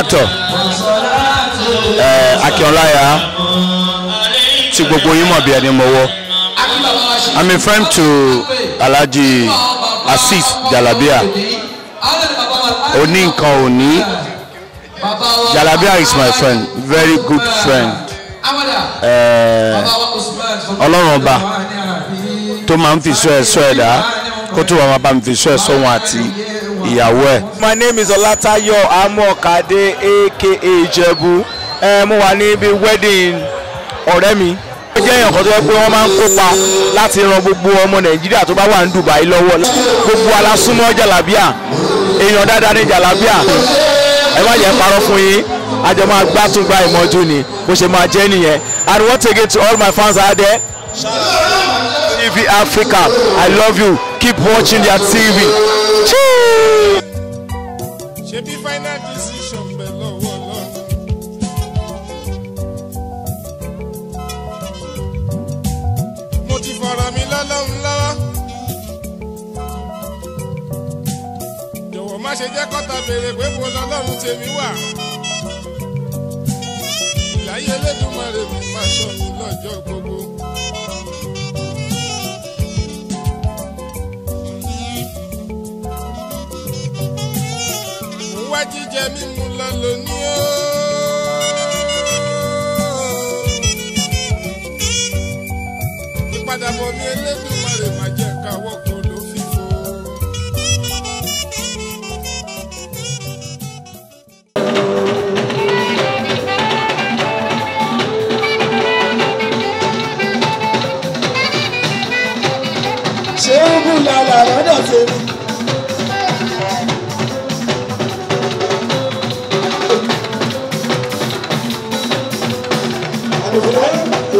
actor akínọláyà tí gbogbo yín mọ̀ bí ẹni mọ̀wọ́ i'm a friend to alhaji asis jalabia oní nǹkan òní jalabia is my friend very good friend ọlọ́run ọba tó máa ń fi sọ ẹ̀ sọ ẹ̀dá kó tó wà máa bá mi fi sọ ẹ̀ sọ wọn àti ìyàwó ẹ̀. my name is Olatayo Amokade, aka Ìjẹ̀bú ẹ mo wà níbi wedding ọ̀rẹ́ mi. ó jẹ́ èèyàn kan tó yẹ pé wọ́n máa ń kópa láti ran gbogbo ọmọ Nàìjíríà tó bá wà ní Dubai lọ́wọ́ gbogbo alásùnmọ́ jàlábíà èèyàn dáadáa ní jàlábíà ẹ má yẹ parọ́ fún yín àjọ máa gbátùn gba ìmọ̀jú ni bó ṣe máa jẹ́ nìyẹn and once again to all my fans out there TV Africa I love you keep watching their TV. Cheers ṣe bí final decision bẹ lọ́wọ́ lọ́rùn. mo ti fọ̀rọ̀ mi lọ́lọ́run lọ́wọ́. jọ̀wọ́ má ṣe jẹ́ kọ́ta béèrè pé mo lọ́lọ́run tèmi wà. ìyáyé Elédùmarè mi máa ṣọ́ mi lọ́jọ́ gbogbo. wá jíjẹ mímu lọ lónìí o. ìpadàbọ̀ mi Elédùmarè má jẹ́ ká wọ́pọ̀.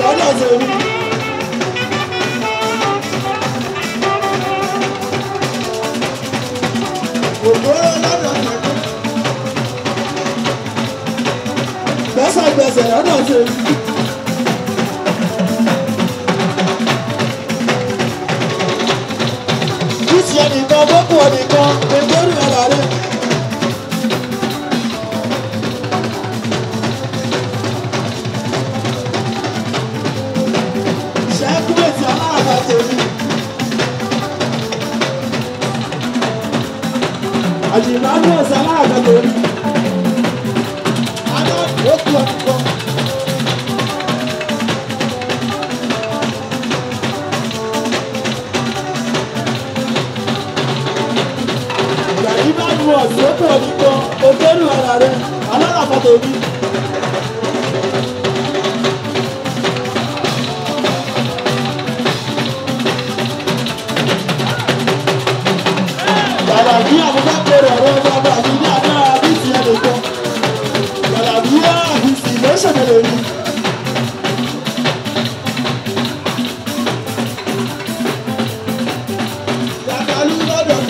lọ́dọ̀ sórí. ògbóró lọ́dọ̀ tẹ̀kọ́. gbẹ́sẹ̀gbẹ́sẹ̀ lọ́dọ̀ sórí. Kristiani kan, boko nìkan.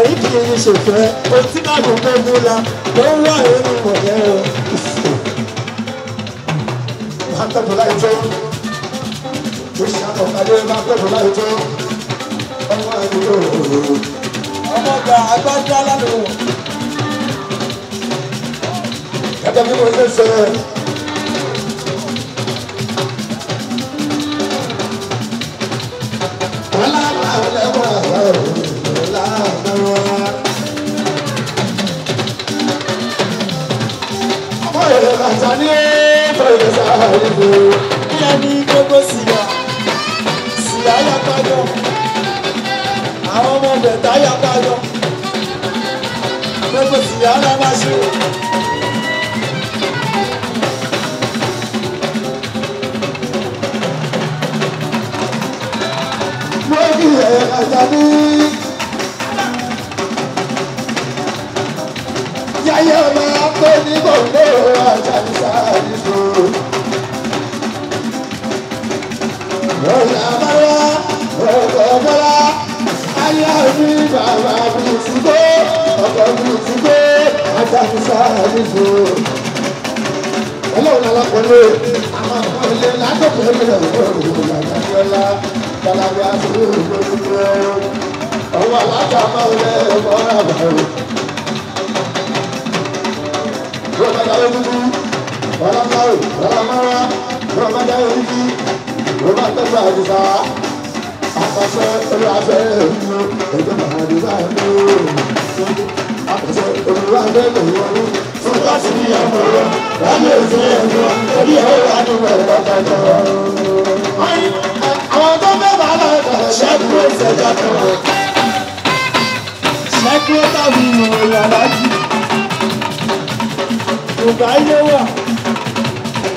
ẹ̀rí kiri ṣèfẹ́ otí káàbù gbogbo la ló ń wá ẹ̀rí mọ̀lẹ́ o. máa tẹ̀bù láì tó oṣù àkọ́kadé máa tẹ̀bù láì tó ọmọ àdúgbò ọmọ ọgbà agbádá lánàá. gẹ́gẹ́ bí mo ṣe sọ ẹ́. ìlú ilẹ̀ ní gbogbo síyà síyà yàtayọ àwọn ọmọ bẹ̀tà yàtayọ gbogbo síyà lábá ṣe o. Mọ́bí ẹ̀ àjàdí. Yáyé ọmọ akó ní gbòǹgbò àjàdí sáré. ọ̀gá bọ́lá ló bá tẹ́lú àdìsá àpàṣẹ olùwàfẹ́ ẹ̀mú ẹ̀jẹ̀ bá àdìsá ẹ̀mú àpàṣẹ olùwàfẹ́ ẹ̀mú fún káṣí ní ẹ̀mú rẹ̀ láyé èsì ẹ̀mú orí ẹ̀rọ àdìmọ̀ ẹ̀rọ kẹjọ. àwọn tó fẹ́ bá lọ ṣẹ́kù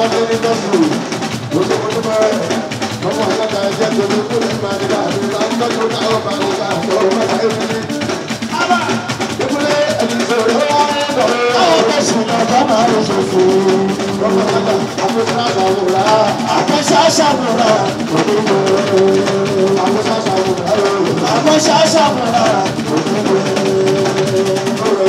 ọmọdé ní tọ́jú gbogbo ọmọdé bẹ́ẹ̀ ọmọ alága ẹ̀jẹ̀ tó ní kó ní máa nígbà àti ìlà ń tọ́jú táwọn bá ń gbà tó ń bá ṣe fi. Ábà ìpínlẹ̀ ẹ̀dínlẹ̀ ọ̀rọ̀ àwọn tẹ̀sùn bàbá máa ń ṣòfò. Ọmọ alága àkóso àgbàwòrá. Àkóso àṣàwòrá. Àkóso àṣàwòrá. Àkóso àṣàwòrá. Òkú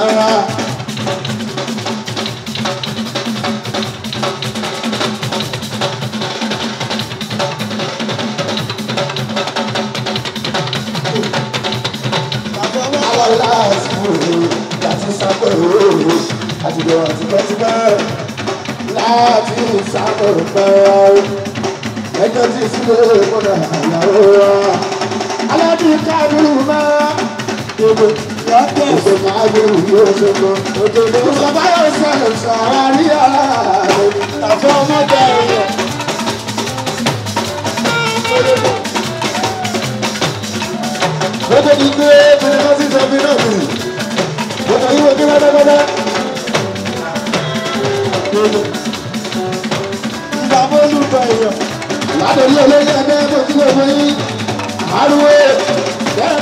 rárá. Àwọn láàsìkò láti sápò òòrùn àtìgbò àtìgbẹ́sígbẹ́ láti sápò pẹ́ẹ́rẹ́ ẹjọ́ tí sílẹ̀ gbọ́dọ̀ àyàwó wa. Aládùn káàdùn máa ń gbé òṣèlú ayé òní òṣèlú òṣèlú bàbá yóò sọ̀rọ̀ sọ̀rọ̀ àríyá àfọ ọmọdé ẹ̀yọ. lọ́jọ́ ti gbé bẹ́ẹ̀ lọ́sí sọ́bí náà bì ọ̀tọ̀ yìí wọ́n gbé pátápátá. ìgbàgbọ́ olùkọ́ ẹ̀yọ. látòlí olóyè ẹgbẹ́ bó tilẹ̀ wọ́n yí ariwo bẹ́ẹ̀.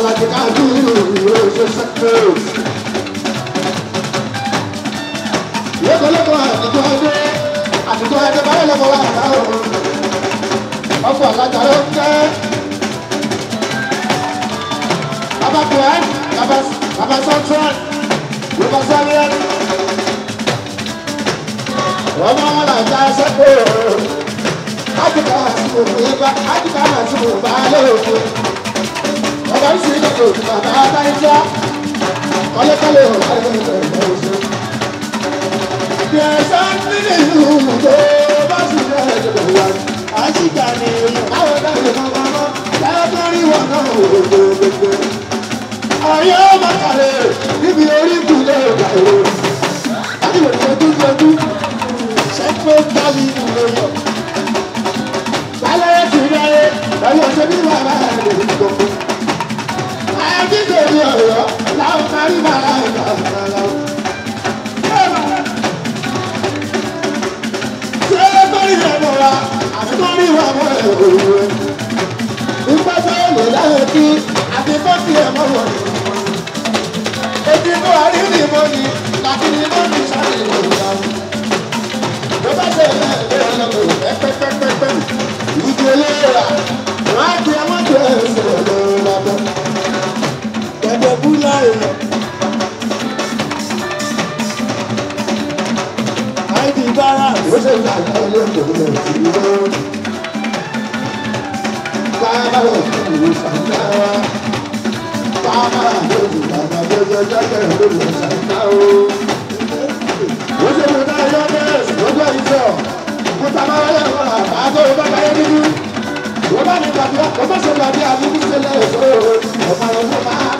Alhaji Kabiru yóò ṣe ṣẹ́kẹ́ o. lọ́kọ̀lọ́kọ̀ àtijọ́ ẹgbẹ́ àtijọ́ ẹgbẹ́ báyọ̀ lọ́kọ̀ wà láwọn ọkọ̀ alájà ló ń tẹ́. Baba Kuran, Baba Baba Santran, Baba Salian. Ọmọ wọn là ń ta ẹsẹ̀ pé o. Àjùká àti òkú yẹn bá àjùká àti òkú bá lóògùn ọ̀gá ìṣe ìdọ̀tọ̀ òtún bàbá àtàìjá kọ́lékọ́lé ọ̀gá ìṣe ìdọ̀tọ̀ òtún. Yẹ̀sán nínú ìlú tó bá sì rẹ̀ ẹ̀dọ̀ wá. Àṣìkà ni báwo dáhùn mọ́ mọ́ lẹ́ẹ̀kan rí wọn náà gbogbogbò. Ayé màkàrẹ̀ níbi orí ìkúlẹ̀ ọ̀gá ìwò. Láti wòlíwòjú ojú ṣẹ́fẹ́ dá mi ìlú lọ́yọ̀. ìpàdé èlò láyé kí àti bọ́ọ̀sì ẹ̀ mọ́ wọ̀nyí. ojúbọ àríwí mo ní láti ní mo ní sáré ìlòyà. ló bá ṣe ilé ẹgbẹ́ ọlọ́run pẹ́pẹ́pẹ́pẹ́ ìdílé rà wọ́n á di ọmọdé ẹ̀ sọ̀rọ̀ báyìí lọ. àìdí bára. ó ṣe ń gbàgbọ́ ilé ìjọba ìlú ìlú. bábàlá ìlú ìsàkáwá. bábàlá ìlú ìbàdàn gbẹgbẹ jẹjẹrẹ ìlú ìsàkáwá. ó ṣe ń gbàgbọ́ ilé ìjọba ìjọ. mo tàbá wọlé ọ̀rọ̀ àbájọ́ ìbára yẹn nínú. wọ́n bá ní gbàgbọ́ wọ́n bá ṣe gbàgbé àbúkú sílẹ̀ ìṣòro ọ̀pọ̀ àwọn ọmọ máa.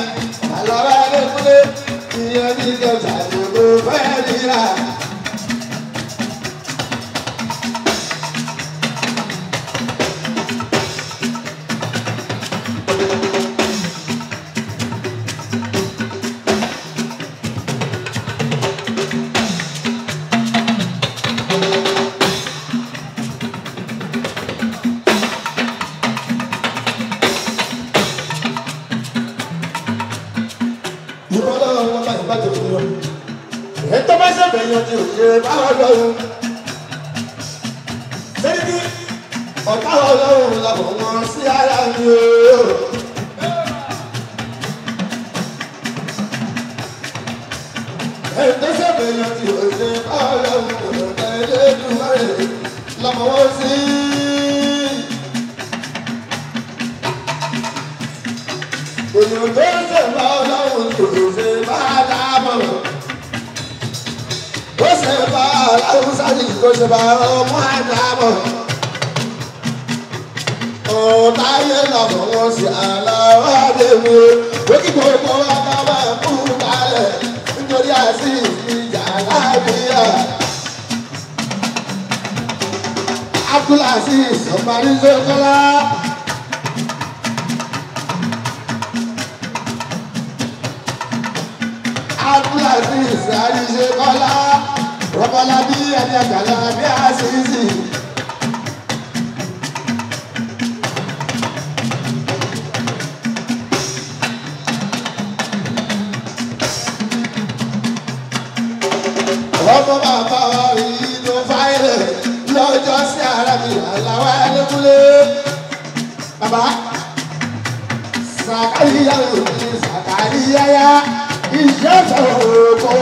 èyí tó ṣe bá ọlọ́run kò ṣe bá dáàbọ̀ ó ṣe bá ọlọ́run sáàjì kò ṣe bá ọmọ àdáàbọ̀ ọ̀tá yẹ lọ́mọ wọn sí aláwọ̀ àdéhùn ó kí gbogbo wa bá bá kú kálẹ̀ aziz àríṣe kọ́lá rọ́bọ́lá bí ẹni àjàlá bí azizi. ọmọ bàbá orí ló fáìlẹ̀ lọ́jọ́ sí ara mi àláwá ẹlẹ́kúlé. bàbá sàkáríyá lòdì sàkáríyá yá ìjẹ́sọ̀ kò o,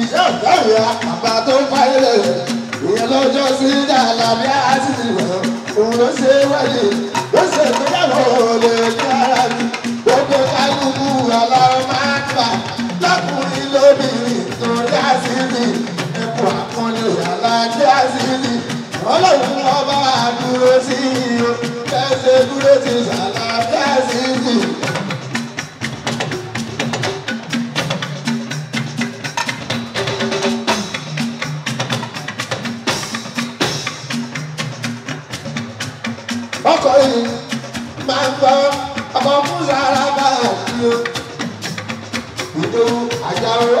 ìyá ọ̀gá ìyá bàbá tó ń fáyé lẹ̀. Ìyẹn lọ́jọ́ sí dàlà bí a sì ti wọ̀. Òun ló ṣe wáyé, ló ṣe ìgbéyàwó lè fi ara mi. Gbogbo kálukú ọlọ́run máa ń fà. Lọ́kùnrin lóbìnrin ọlọ́run ọba dúró sí i o kẹ́sẹ̀ dúró sí sàlàyé sí i. ọkọ̀ yìí máa ń gbọ́ ọkọ̀ fún sàrà bá òkú o ìdòwú àjáwó.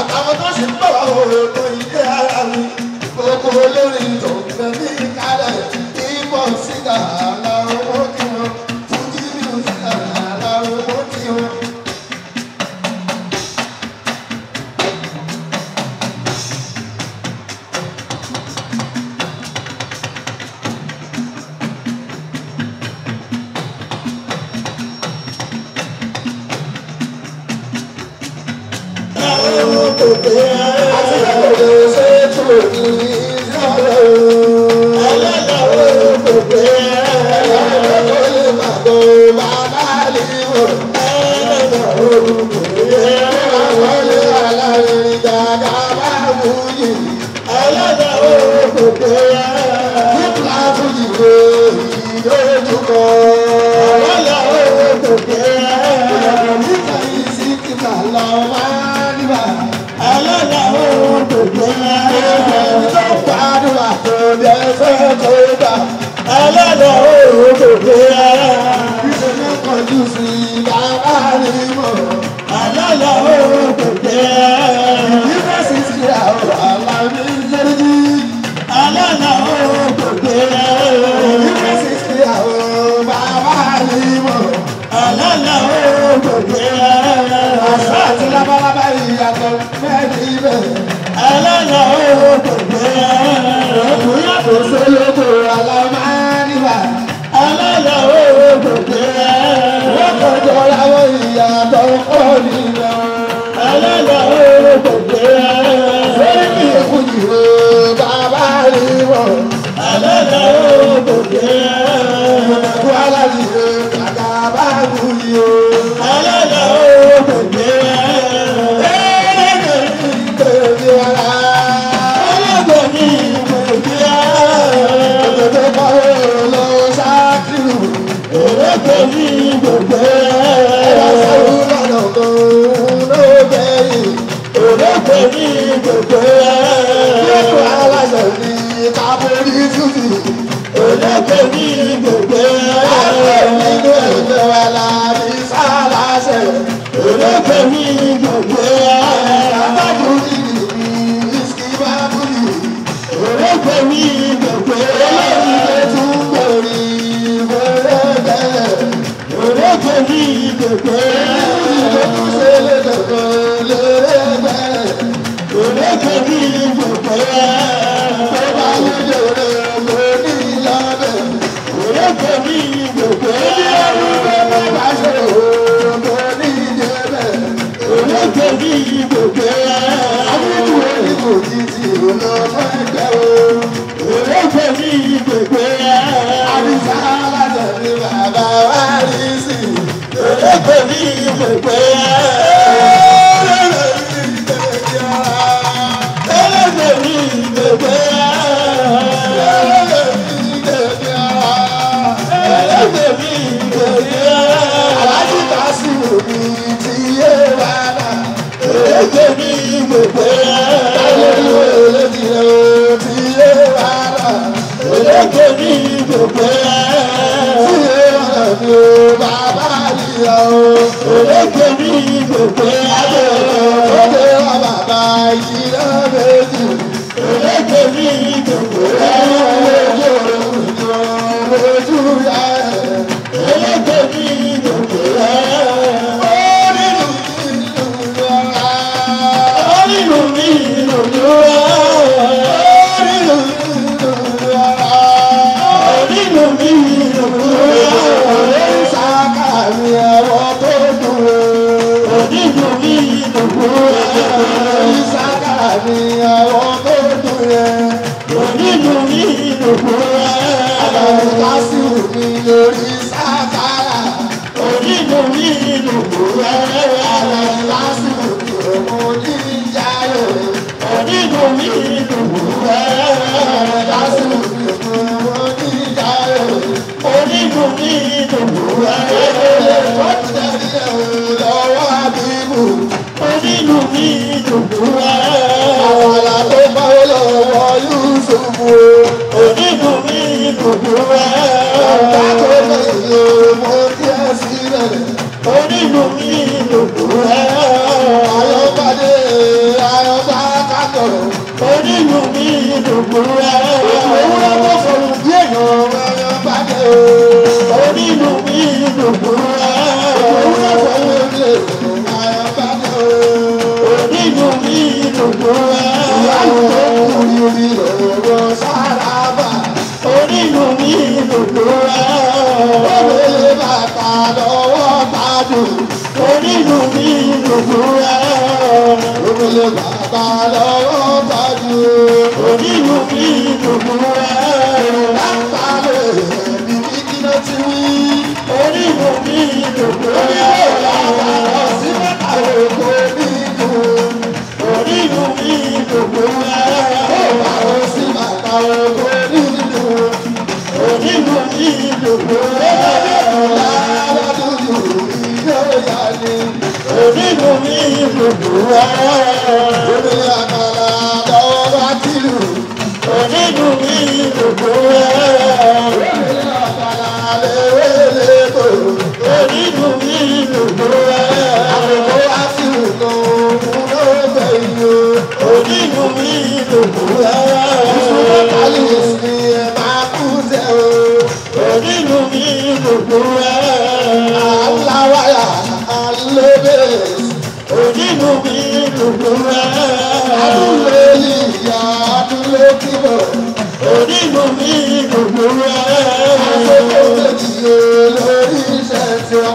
àtàwọn tó sì ń bọ̀ wá òòrò ilé ara mi gbogbo olórin tó ń bẹ ní ìkálẹ̀ ìmọ̀ síta. lẹ́fẹ̀ẹ́ tó gbà alálẹ̀ òkòkò. ṣoṣo lóko alámánìwá alálàó òkòkè wọ́n kọjọ láwọn ìyàtọ̀ pọ̀ nínú alálàó òkòkè sẹ́yìn ìkúyìí bàbá rí wọ́n alálàó òkòkè. àwárí sí i èlé pẹ̀lú ìpèpè. nínú mi ìdòwò ìsáká ni àwọn tó dùn yẹn. Kò nínú mi ìdòwò àlàyé lásìkò mi lórí ìsáká. Kò nínú mi ìdòwò àlàyé lásìkò mi mo ní ìjà rẹ̀. Kò nínú mi ìdòwò àlàyé lásìkò mi mo ní ìjà rẹ̀. Kò nínú mi ìdòwò àlàyé lásìkò mi mo ní nínú mi dùdú rẹ̀. àwọn àlà tó báwọ́ lọ́wọ́ Yúsúfù o. onínú mo díẹ̀ sílẹ̀. onínú mi dùdú rẹ̀. ayọ̀bádé ayọ̀bá kàtọ̀. onínú mi dùdú rẹ̀. òwúrọ̀ tó fọ̀rọ̀ bí èèyàn ayọ̀bádé Whoa. ṣùgbọ́n rẹ̀ àdúlé ìyá àdúlé kíbọ̀ onímọ̀ mi gbogbo rẹ̀ àkókò méjì lórí iṣẹ́ tiwa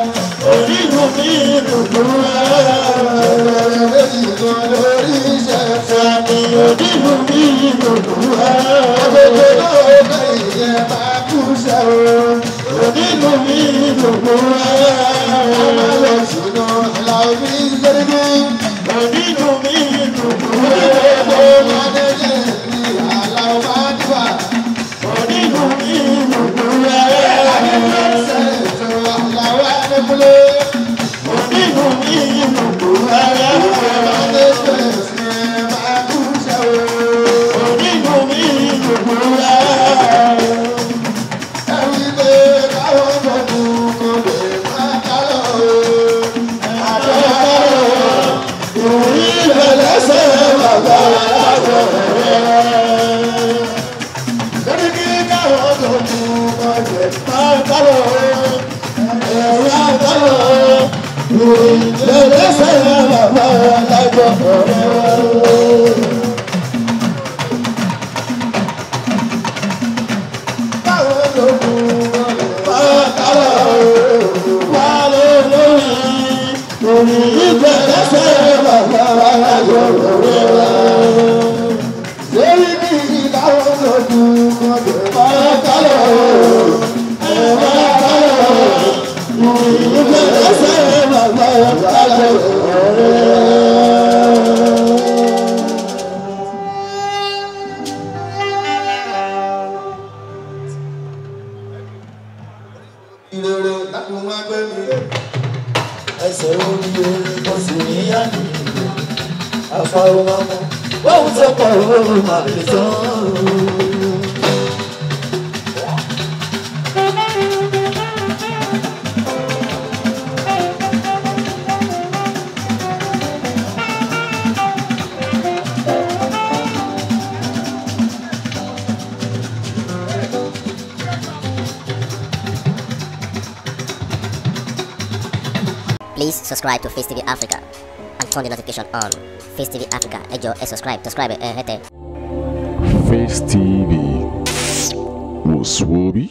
onímọ̀ mi gbogbo rẹ̀ àkókò méjì lórí iṣẹ́ tiwa onímọ̀ mi gbogbo rẹ̀ àkókò lóògbé ìyẹn máa kú sẹ́wọ̀n nínú mi gbogbo ẹ̀. Ọmọ ẹlẹ́sìn náà làwọn fi ń sẹ́ni. subscribe to Face TV Africa and turn the notification on. Face TV Africa, ejo, hey, subscribe, subscribe, eh, eh hey, Face TV, Muswobi.